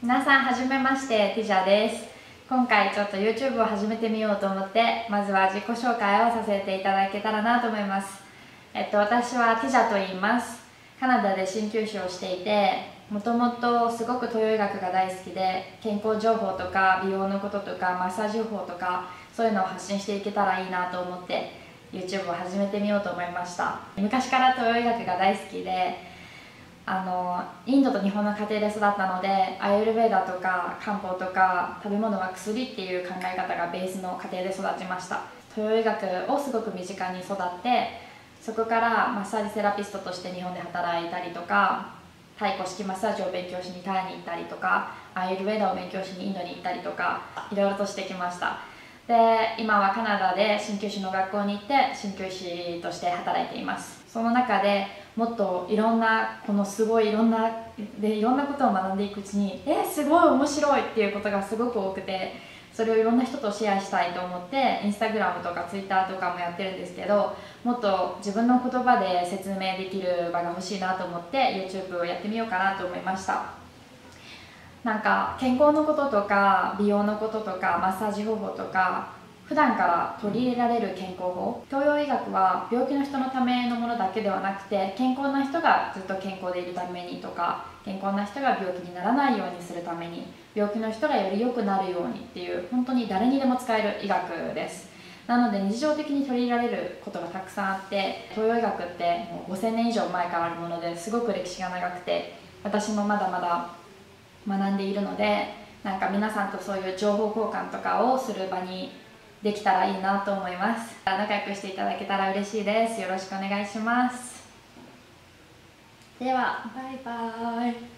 皆さんはじめましてティジャです。今回ちょっと YouTube を始めてみようと思ってまずは自己紹介をさせていただけたらなと思います。えっと私はティジャと言います。カナダで鍼灸師をしていてもともとすごく東洋医学が大好きで健康情報とか美容のこととかマッサージ法とかそういうのを発信していけたらいいなと思って YouTube を始めてみようと思いました。昔から東洋医学が大好きであのインドと日本の家庭で育ったのでアイルベーダとか漢方とか食べ物は薬っていう考え方がベースの家庭で育ちました。東洋医学をすごく身近に育ってそこからマッサージセラピストとして日本で働いたりとか太鼓式マッサージを勉強しにタイに行ったりとかアイルベーダを勉強しにインドに行ったりとかいろいろとしてきました。で今はカナダで鍼灸師の学校に行って鍼灸師として働いています。その中でもっといろんなこのすごいいろんなでいろんなことを学んでいくうちにえすごい面白いっていうことがすごく多くてそれをいろんな人とシェアしたいと思ってインスタグラムとかツイッターとかもやってるんですけどもっと自分の言葉で説明できる場が欲しいなと思って YouTube をやってみようかなと思いました。なんか健康のこととか美容のこととかマッサージ方法とか普段から取り入れられる健康法。東洋医学は病気の人のためのものだけではなくて健康な人がずっと健康でいるためにとか健康な人が病気にならないようにするために病気の人がより良くなるようにっていう本当に誰にでも使える医学です。なので日常的に取り入れられることがたくさんあって東洋医学ってもう5000年以上前からあるものですごく歴史が長くて私もまだまだ学んでいるのでなんか皆さんとそういう情報交換とかをする場にできたらいいなと思います。仲良くしていただけたら嬉しいです。よろしくお願いします。ではバイバイ。